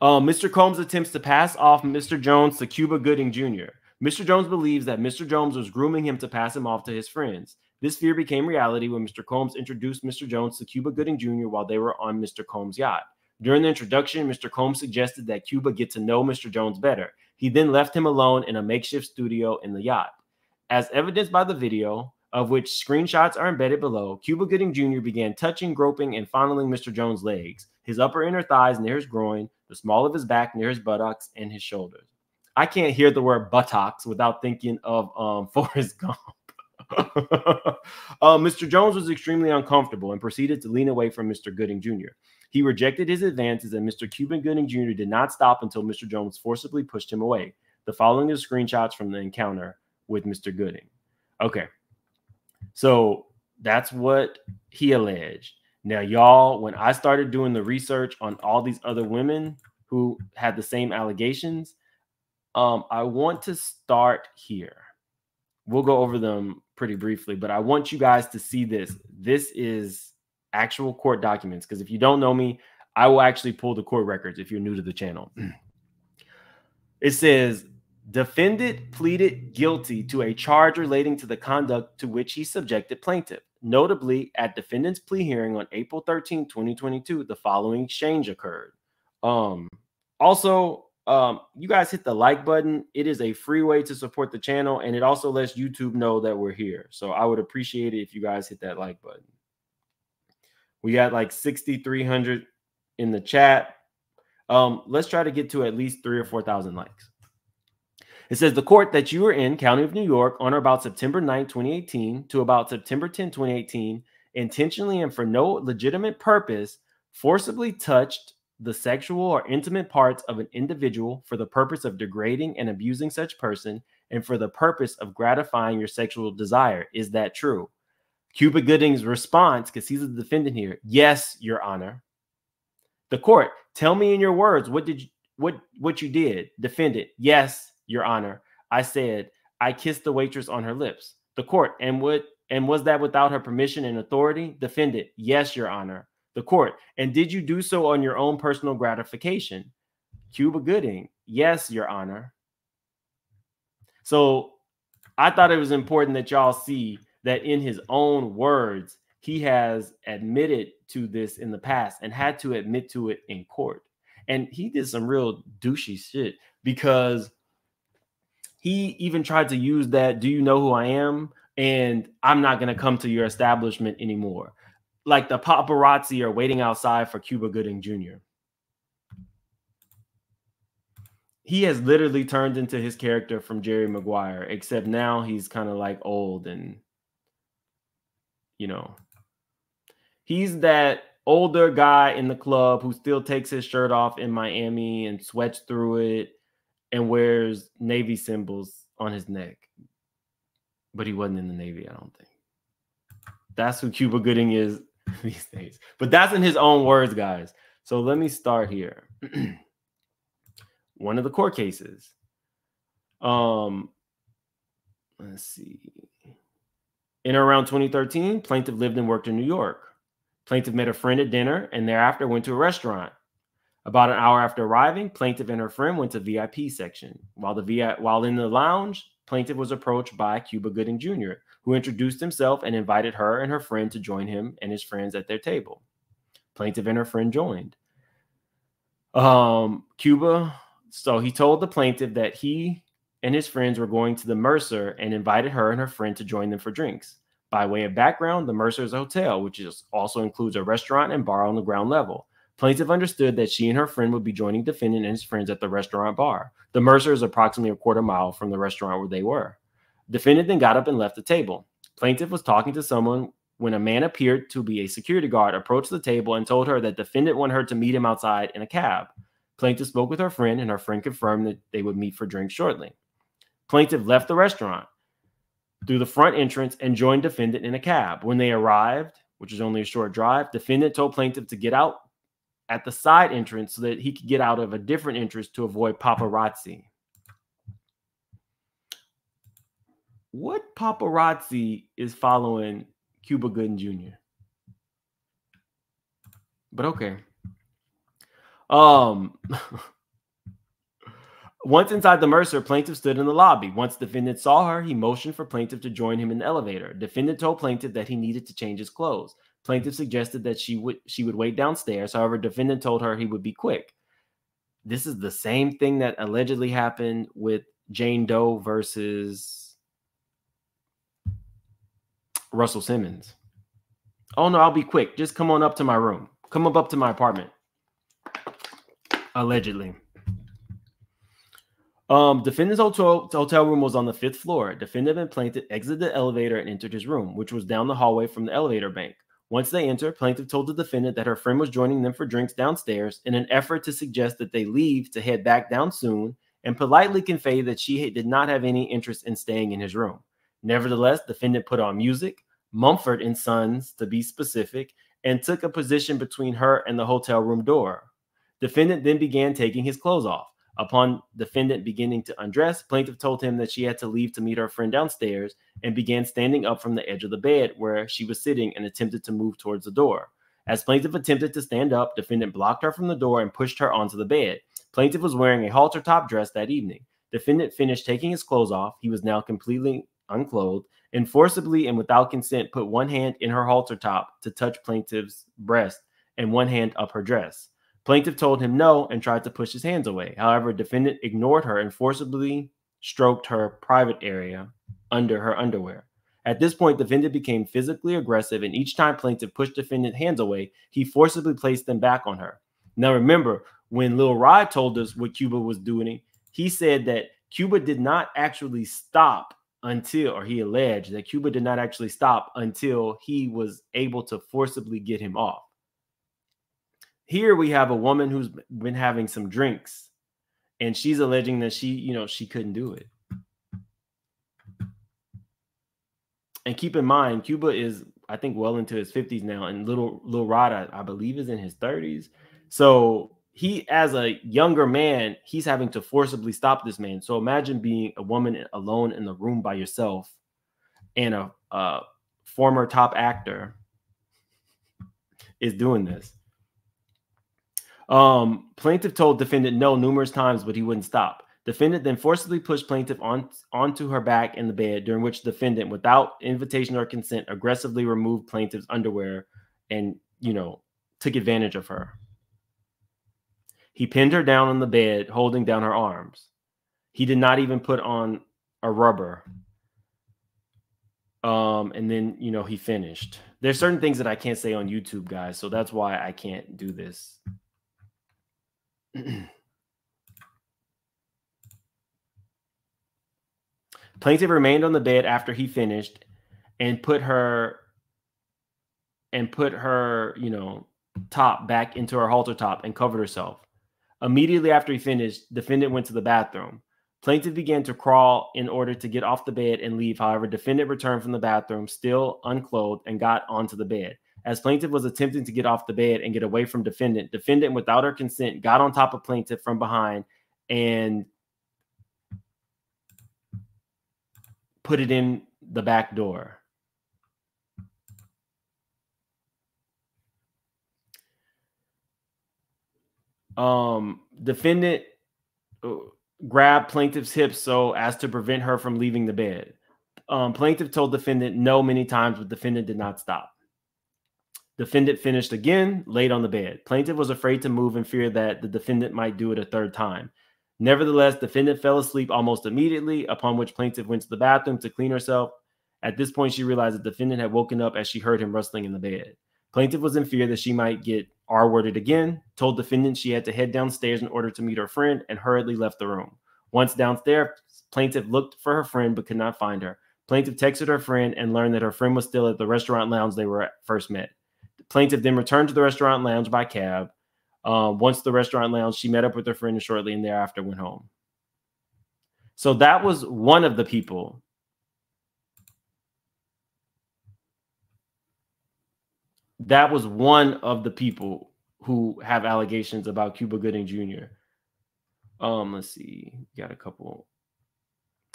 Uh, Mr. Combs attempts to pass off Mr. Jones to Cuba Gooding Jr. Mr. Jones believes that Mr. Jones was grooming him to pass him off to his friends. This fear became reality when Mr. Combs introduced Mr. Jones to Cuba Gooding Jr. while they were on Mr. Combs' yacht. During the introduction, Mr. Combs suggested that Cuba get to know Mr. Jones better. He then left him alone in a makeshift studio in the yacht. As evidenced by the video, of which screenshots are embedded below, Cuba Gooding Jr. began touching, groping, and fondling Mr. Jones' legs, his upper inner thighs near his groin, the small of his back near his buttocks, and his shoulders. I can't hear the word buttocks without thinking of um, Forrest Gump. uh, Mr. Jones was extremely uncomfortable and proceeded to lean away from Mr. Gooding Jr. He rejected his advances, and Mr. Cuba Gooding Jr. did not stop until Mr. Jones forcibly pushed him away. The following is screenshots from the encounter with Mr. Gooding. Okay. So that's what he alleged. Now, y'all, when I started doing the research on all these other women who had the same allegations, um, I want to start here. We'll go over them pretty briefly, but I want you guys to see this. This is actual court documents because if you don't know me, I will actually pull the court records if you're new to the channel. it says defendant pleaded guilty to a charge relating to the conduct to which he subjected plaintiff. Notably, at defendant's plea hearing on April 13, 2022, the following exchange occurred. Um, also, um, you guys hit the like button. It is a free way to support the channel, and it also lets YouTube know that we're here. So I would appreciate it if you guys hit that like button. We got like 6,300 in the chat. Um, let's try to get to at least three or 4,000 likes. It says the court that you were in, County of New York, on or about September 9, 2018 to about September 10, 2018, intentionally and for no legitimate purpose, forcibly touched the sexual or intimate parts of an individual for the purpose of degrading and abusing such person and for the purpose of gratifying your sexual desire. Is that true? Cuba Gooding's response, because he's the defendant here, yes, Your Honor. The court, tell me in your words, what did you what what you did? Defendant, yes, Your Honor. I said, I kissed the waitress on her lips. The court, and what and was that without her permission and authority? Defendant, yes, Your Honor the court. And did you do so on your own personal gratification? Cuba Gooding, yes, Your Honor. So I thought it was important that y'all see that in his own words, he has admitted to this in the past and had to admit to it in court. And he did some real douchey shit because he even tried to use that, do you know who I am? And I'm not going to come to your establishment anymore like the paparazzi are waiting outside for Cuba Gooding Jr. He has literally turned into his character from Jerry Maguire, except now he's kind of like old and you know, he's that older guy in the club who still takes his shirt off in Miami and sweats through it and wears Navy symbols on his neck. But he wasn't in the Navy, I don't think. That's who Cuba Gooding is these days. But that's in his own words, guys. So let me start here. One of the court cases. Um, let's see. In around 2013, plaintiff lived and worked in New York. Plaintiff met a friend at dinner and thereafter went to a restaurant. About an hour after arriving, plaintiff and her friend went to VIP section. While the while in the lounge, plaintiff was approached by Cuba Gooding Jr., who introduced himself and invited her and her friend to join him and his friends at their table. Plaintiff and her friend joined. Um, Cuba, so he told the plaintiff that he and his friends were going to the Mercer and invited her and her friend to join them for drinks. By way of background, the Mercer is a hotel, which is, also includes a restaurant and bar on the ground level. Plaintiff understood that she and her friend would be joining defendant and his friends at the restaurant bar. The Mercer is approximately a quarter mile from the restaurant where they were. Defendant then got up and left the table. Plaintiff was talking to someone when a man appeared to be a security guard approached the table and told her that defendant wanted her to meet him outside in a cab. Plaintiff spoke with her friend, and her friend confirmed that they would meet for drinks shortly. Plaintiff left the restaurant through the front entrance and joined defendant in a cab. When they arrived, which was only a short drive, defendant told plaintiff to get out at the side entrance so that he could get out of a different entrance to avoid paparazzi. What paparazzi is following Cuba Gooding Jr.? But okay. Um Once inside the Mercer, plaintiff stood in the lobby. Once defendant saw her, he motioned for plaintiff to join him in the elevator. Defendant told plaintiff that he needed to change his clothes. Plaintiff suggested that she would she would wait downstairs. However, defendant told her he would be quick. This is the same thing that allegedly happened with Jane Doe versus Russell Simmons. Oh no, I'll be quick. Just come on up to my room. Come up up to my apartment. Allegedly. Um, defendant's hotel, hotel room was on the fifth floor. Defendant and plaintiff exited the elevator and entered his room, which was down the hallway from the elevator bank. Once they entered, plaintiff told the defendant that her friend was joining them for drinks downstairs in an effort to suggest that they leave to head back down soon and politely convey that she did not have any interest in staying in his room. Nevertheless, the defendant put on music, Mumford and Sons to be specific, and took a position between her and the hotel room door. Defendant then began taking his clothes off. Upon defendant beginning to undress, plaintiff told him that she had to leave to meet her friend downstairs and began standing up from the edge of the bed where she was sitting and attempted to move towards the door. As plaintiff attempted to stand up, defendant blocked her from the door and pushed her onto the bed. Plaintiff was wearing a halter top dress that evening. Defendant finished taking his clothes off. He was now completely unclothed and forcibly and without consent put one hand in her halter top to touch plaintiff's breast and one hand up her dress. Plaintiff told him no and tried to push his hands away. However, defendant ignored her and forcibly stroked her private area under her underwear. At this point, defendant became physically aggressive, and each time plaintiff pushed defendant hands away, he forcibly placed them back on her. Now, remember, when Lil Rod told us what Cuba was doing, he said that Cuba did not actually stop until, or he alleged that Cuba did not actually stop until he was able to forcibly get him off. Here we have a woman who's been having some drinks and she's alleging that she, you know, she couldn't do it. And keep in mind, Cuba is, I think, well into his 50s now, and little little Rod, I, I believe, is in his 30s. So he, as a younger man, he's having to forcibly stop this man. So imagine being a woman alone in the room by yourself, and a, a former top actor is doing this. Um, plaintiff told defendant no numerous times, but he wouldn't stop. Defendant then forcibly pushed plaintiff on onto her back in the bed, during which defendant, without invitation or consent, aggressively removed plaintiff's underwear and you know took advantage of her. He pinned her down on the bed, holding down her arms. He did not even put on a rubber. Um, and then you know he finished. There's certain things that I can't say on YouTube, guys, so that's why I can't do this. Plaintiff remained on the bed after he finished and put her and put her, you know, top back into her halter top and covered herself. Immediately after he finished, defendant went to the bathroom. Plaintiff began to crawl in order to get off the bed and leave. However, defendant returned from the bathroom still unclothed and got onto the bed. As plaintiff was attempting to get off the bed and get away from defendant, defendant, without her consent, got on top of plaintiff from behind and put it in the back door. Um, defendant uh, grabbed plaintiff's hips so as to prevent her from leaving the bed. Um, plaintiff told defendant no many times, but defendant did not stop. Defendant finished again, laid on the bed. Plaintiff was afraid to move and feared that the defendant might do it a third time. Nevertheless, defendant fell asleep almost immediately, upon which plaintiff went to the bathroom to clean herself. At this point, she realized the defendant had woken up as she heard him rustling in the bed. Plaintiff was in fear that she might get R worded again, told defendant she had to head downstairs in order to meet her friend, and hurriedly left the room. Once downstairs, plaintiff looked for her friend but could not find her. Plaintiff texted her friend and learned that her friend was still at the restaurant lounge they were at first met. Plaintiff then returned to the restaurant lounge by cab. Um, once the restaurant lounge, she met up with her friend shortly and thereafter went home. So that was one of the people. That was one of the people who have allegations about Cuba Gooding Jr. Um, let's see, got a couple.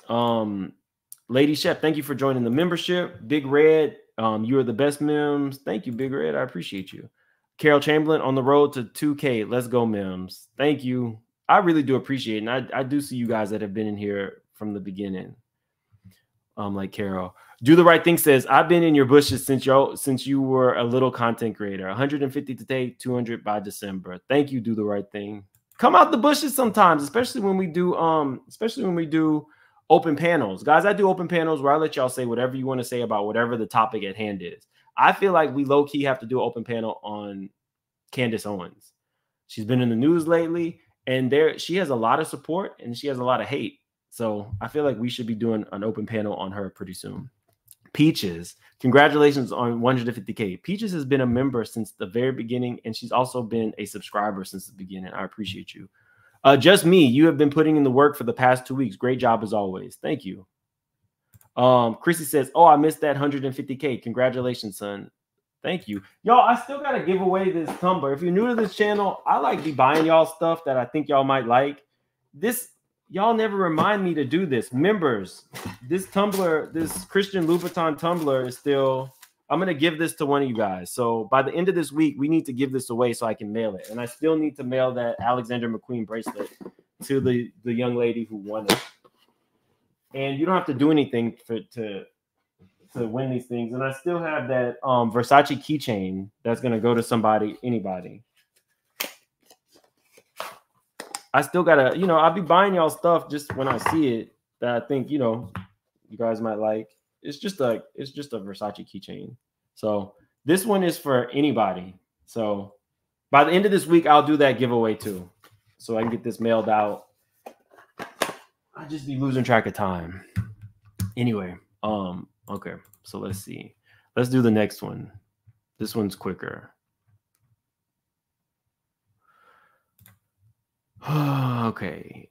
Um, Lady Chef, thank you for joining the membership. Big Red, um, you are the best Mims. Thank you, Big Red. I appreciate you. Carol Chamberlain on the road to 2K. Let's go, Mims. Thank you. I really do appreciate it. And I, I do see you guys that have been in here from the beginning. Um, like Carol. Do the right thing says, I've been in your bushes since you since you were a little content creator. 150 today, 200 by December. Thank you, do the right thing. Come out the bushes sometimes, especially when we do um, especially when we do open panels. Guys, I do open panels where I let y'all say whatever you want to say about whatever the topic at hand is. I feel like we low key have to do an open panel on Candace Owens. She's been in the news lately, and there she has a lot of support and she has a lot of hate. So I feel like we should be doing an open panel on her pretty soon. Peaches, congratulations on 150k. Peaches has been a member since the very beginning, and she's also been a subscriber since the beginning. I appreciate you. Uh, just me, you have been putting in the work for the past two weeks. Great job as always. Thank you. Um, Chrissy says, Oh, I missed that 150k. Congratulations, son. Thank you. Y'all, I still gotta give away this tumbler. If you're new to this channel, I like be buying y'all stuff that I think y'all might like. This y'all never remind me to do this. Members, this tumbler, this Christian Louboutin tumbler is still. I'm gonna give this to one of you guys. So by the end of this week, we need to give this away so I can mail it. And I still need to mail that Alexander McQueen bracelet to the the young lady who won it. And you don't have to do anything for to to win these things. And I still have that um Versace keychain that's gonna go to somebody, anybody. I still gotta, you know, I'll be buying y'all stuff just when I see it that I think, you know, you guys might like. It's just a it's just a Versace keychain. So this one is for anybody. So by the end of this week, I'll do that giveaway too. So I can get this mailed out. I just be losing track of time. Anyway, um, okay, so let's see. Let's do the next one. This one's quicker. okay.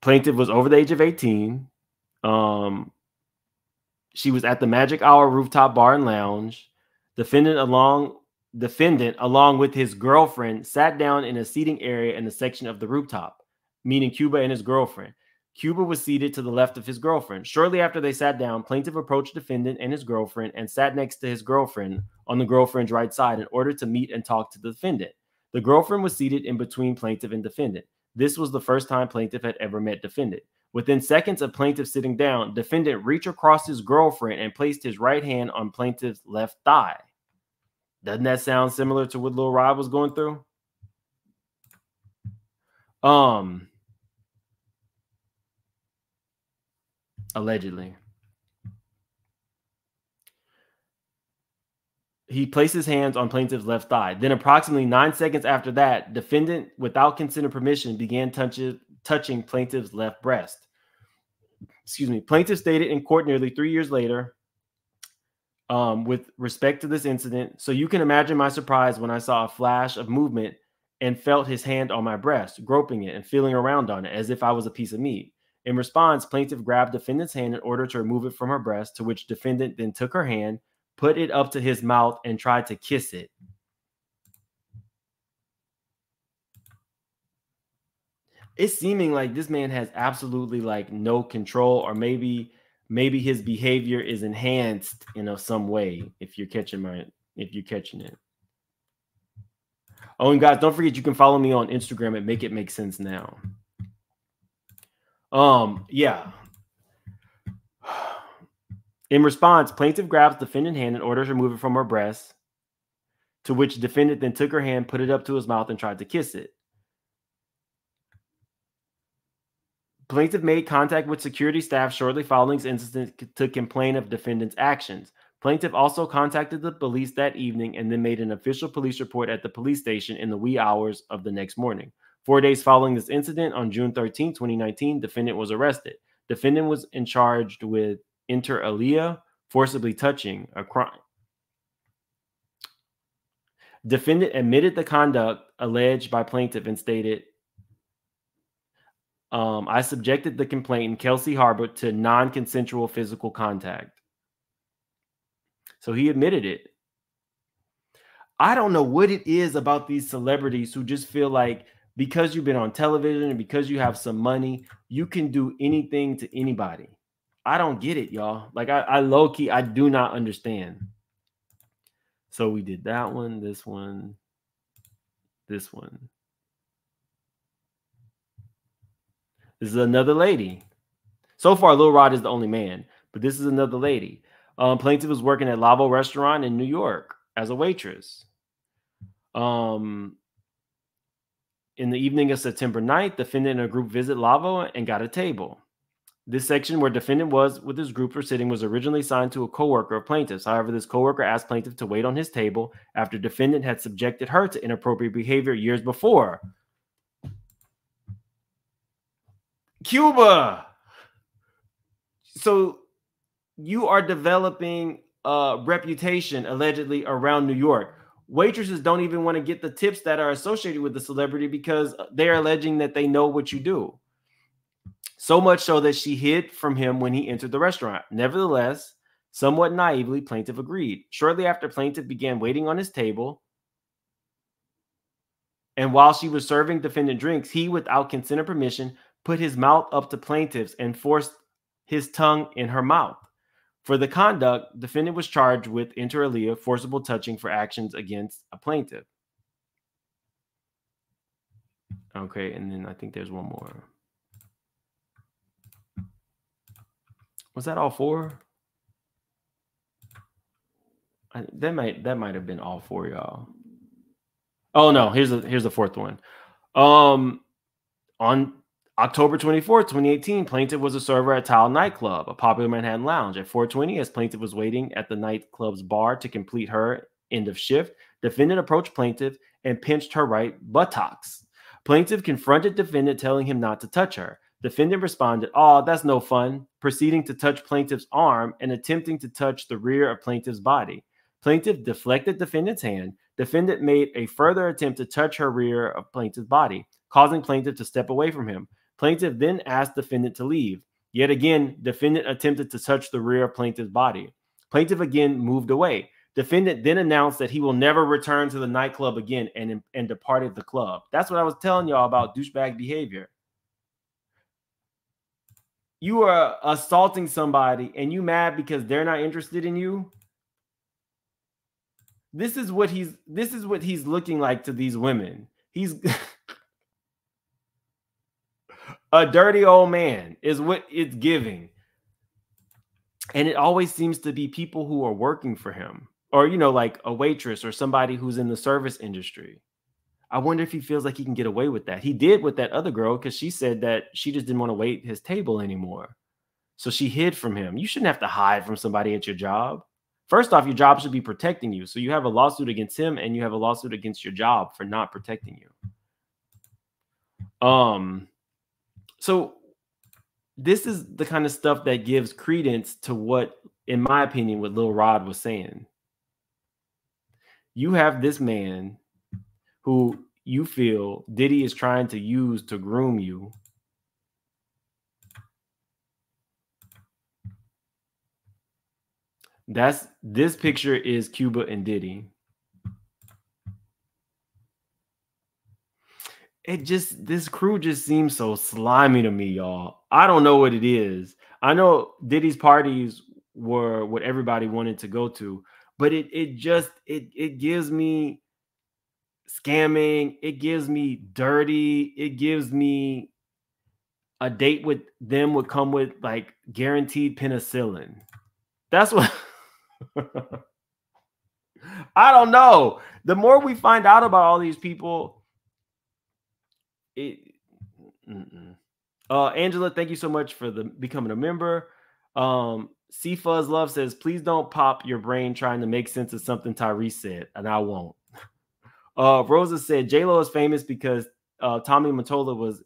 Plaintiff was over the age of 18. Um, she was at the Magic Hour rooftop bar and lounge. Defendant along defendant along with his girlfriend sat down in a seating area in the section of the rooftop, meaning Cuba and his girlfriend. Cuba was seated to the left of his girlfriend. Shortly after they sat down, plaintiff approached defendant and his girlfriend and sat next to his girlfriend on the girlfriend's right side in order to meet and talk to the defendant. The girlfriend was seated in between plaintiff and defendant. This was the first time plaintiff had ever met defendant. Within seconds of plaintiff sitting down, defendant reached across his girlfriend and placed his right hand on plaintiff's left thigh. Doesn't that sound similar to what Lil Rod was going through? Um, allegedly. he placed his hands on plaintiff's left thigh. Then, approximately nine seconds after that, defendant, without consent or permission, began touching touching plaintiff's left breast. Excuse me. Plaintiff stated in court nearly three years later, um, with respect to this incident. So you can imagine my surprise when I saw a flash of movement and felt his hand on my breast, groping it and feeling around on it as if I was a piece of meat. In response, plaintiff grabbed defendant's hand in order to remove it from her breast, to which defendant then took her hand, put it up to his mouth, and tried to kiss it. It's seeming like this man has absolutely like no control, or maybe maybe his behavior is enhanced in a, some way. If you're catching my if you're catching it. Oh, and guys, don't forget you can follow me on Instagram at Make It Make Sense Now. Um, yeah. In response, plaintiff grabs defendant hand and orders remove it from her breast, to which defendant then took her hand, put it up to his mouth, and tried to kiss it. Plaintiff made contact with security staff shortly following this incident to complain of defendant's actions. Plaintiff also contacted the police that evening and then made an official police report at the police station in the wee hours of the next morning. Four days following this incident, on June 13, 2019, defendant was arrested. Defendant was in charged with inter alia, forcibly touching a crime. Defendant admitted the conduct alleged by plaintiff and stated, um, I subjected the complainant, Kelsey Harbert, to non consensual physical contact. So he admitted it. I don't know what it is about these celebrities who just feel like because you've been on television and because you have some money, you can do anything to anybody. I don't get it, y'all. Like I, I low key, I do not understand. So we did that one, this one, this one. This is another lady. So far, Lil Rod is the only man, but this is another lady. Um, plaintiff was working at Lavo Restaurant in New York as a waitress. Um, in the evening of September 9th, defendant and a group visit Lavo and got a table. This section where defendant was with his group for sitting was originally assigned to a coworker of plaintiff's. However, this coworker asked plaintiff to wait on his table after defendant had subjected her to inappropriate behavior years before. Cuba. So you are developing a reputation allegedly around New York. Waitresses don't even want to get the tips that are associated with the celebrity because uh, they're alleging that they know what you do. So much so that she hid from him when he entered the restaurant. Nevertheless, somewhat naively, plaintiff agreed. Shortly after plaintiff began waiting on his table, and while she was serving defendant drinks, he, without consent or permission, put his mouth up to plaintiff's and forced his tongue in her mouth. For the conduct, defendant was charged with inter alia, forcible touching for actions against a plaintiff. Okay, and then I think there's one more. Was that all four? I, that might that might have been all four, y'all. Oh no, here's the here's the fourth one. Um, on October 24, 2018, plaintiff was a server at Tile Nightclub, a popular Manhattan lounge. At 420, as plaintiff was waiting at the nightclub's bar to complete her end of shift, defendant approached plaintiff and pinched her right buttocks. Plaintiff confronted defendant, telling him not to touch her. Defendant responded, Oh, that's no fun, proceeding to touch plaintiff's arm and attempting to touch the rear of plaintiff's body. Plaintiff deflected defendant's hand. Defendant made a further attempt to touch her rear of plaintiff's body, causing plaintiff to step away from him. Plaintiff then asked defendant to leave. Yet again, defendant attempted to touch the rear of plaintiff's body. Plaintiff again moved away. Defendant then announced that he will never return to the nightclub again and, and departed the club. That's what I was telling y'all about douchebag behavior. You are assaulting somebody and you mad because they're not interested in you. This is what he's this is what he's looking like to these women. He's a dirty old man is what it's giving. And it always seems to be people who are working for him, or, you know, like a waitress or somebody who's in the service industry. I wonder if he feels like he can get away with that. He did with that other girl because she said that she just didn't want to wait his table anymore. So she hid from him. You shouldn't have to hide from somebody at your job. First off, your job should be protecting you. So you have a lawsuit against him and you have a lawsuit against your job for not protecting you. Um so this is the kind of stuff that gives credence to what in my opinion what Lil Rod was saying. You have this man who you feel Diddy is trying to use to groom you That's this picture is Cuba and Diddy. It just this crew just seems so slimy to me, y'all. I don't know what it is. I know Diddy's parties were what everybody wanted to go to, but it it just it it gives me scamming, it gives me dirty, it gives me a date with them would come with like guaranteed penicillin. That's what I don't know. The more we find out about all these people, it. Mm-mm. Uh, Angela, thank you so much for the becoming a member. Um, C Fuzz Love says, please don't pop your brain trying to make sense of something Tyrese said, and I won't. Uh, Rosa said J Lo is famous because uh, Tommy Mottola was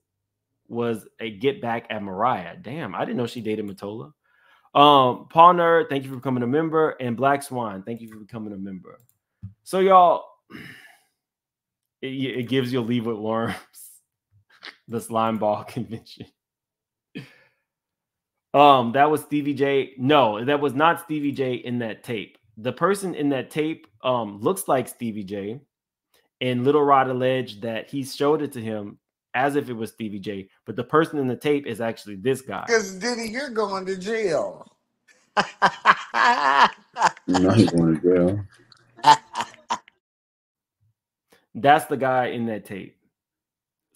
was a get back at Mariah. Damn, I didn't know she dated Mottola. Um, Paul Nerd, thank you for becoming a member, and Black Swan, thank you for becoming a member. So, y'all, it, it gives you a leave with worms, the slime ball convention. Um, that was Stevie J. No, that was not Stevie J in that tape. The person in that tape um looks like Stevie J, and Little Rod alleged that he showed it to him as if it was Stevie J, but the person in the tape is actually this guy. Because Diddy, you're going to jail. You know he's going to jail. That's the guy in that tape.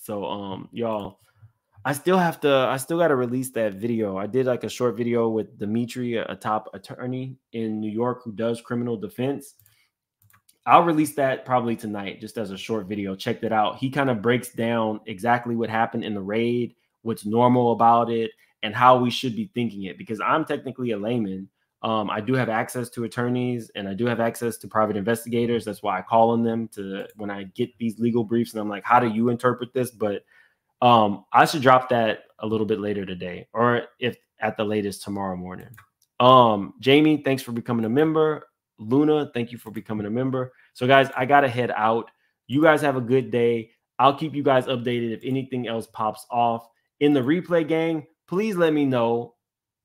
So um y'all, I still have to I still got to release that video. I did like a short video with Dimitri, a top attorney in New York who does criminal defense. I'll release that probably tonight just as a short video. Check that out. He kind of breaks down exactly what happened in the raid, what's normal about it, and how we should be thinking it because I'm technically a layman. Um, I do have access to attorneys and I do have access to private investigators. That's why I call on them to when I get these legal briefs and I'm like, how do you interpret this? But um, I should drop that a little bit later today, or if at the latest tomorrow morning. Um, Jamie, thanks for becoming a member. Luna, thank you for becoming a member. So, guys, I gotta head out. You guys have a good day. I'll keep you guys updated if anything else pops off in the replay gang. Please let me know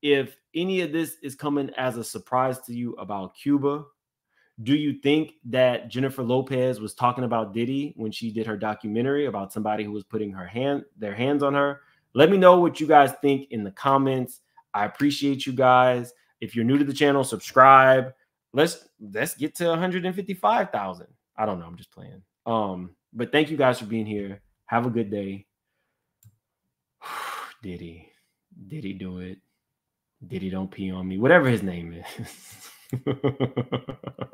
if any of this is coming as a surprise to you about Cuba. Do you think that Jennifer Lopez was talking about Diddy when she did her documentary about somebody who was putting her hand their hands on her? Let me know what you guys think in the comments. I appreciate you guys. If you're new to the channel, subscribe. Let's let's get to 155,000. I don't know, I'm just playing. Um, but thank you guys for being here. Have a good day. Diddy. Did he do it? Did he don't pee on me? Whatever his name is.